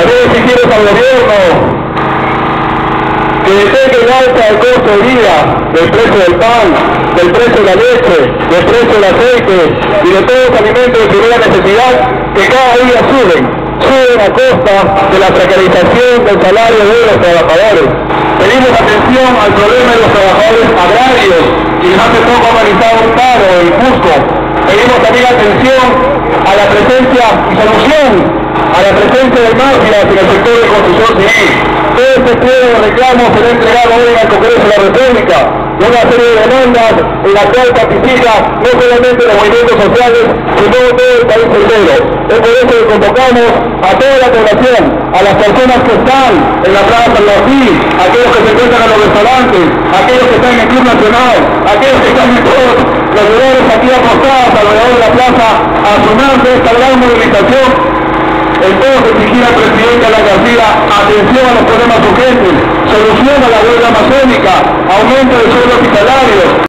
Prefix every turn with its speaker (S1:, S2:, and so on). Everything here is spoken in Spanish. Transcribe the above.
S1: También exigimos al gobierno que detenga en alta el costo de vida del precio del pan, del precio de la leche, del precio del aceite y de todos los alimentos de primera necesidad que cada día suben, suben a costa de la precarización del salario de los trabajadores. Pedimos atención al problema de los trabajadores agrarios, y hace poco ha realizado un paro en Cusco. Pedimos también atención a la presencia y solución a la presencia del mafias en el sector de construcción civil. Todo este pliego de reclamos será entregado hoy al Congreso de la República una serie de demandas en la cual participa no solamente los movimientos sociales, sino todo el país entero. Es por eso que convocamos a toda la población, a las personas que están en la Plaza San Martín, aquellos que se encuentran en los restaurantes, aquellos que están en el Club Nacional, aquellos que están en todos los lugares aquí apostados alrededor de la plaza, a sumar de esta gran movilización entonces exigir al presidente Alan García. Atención a los problemas urgentes, solución a la huelga amazónica, aumento de sueldos y salarios,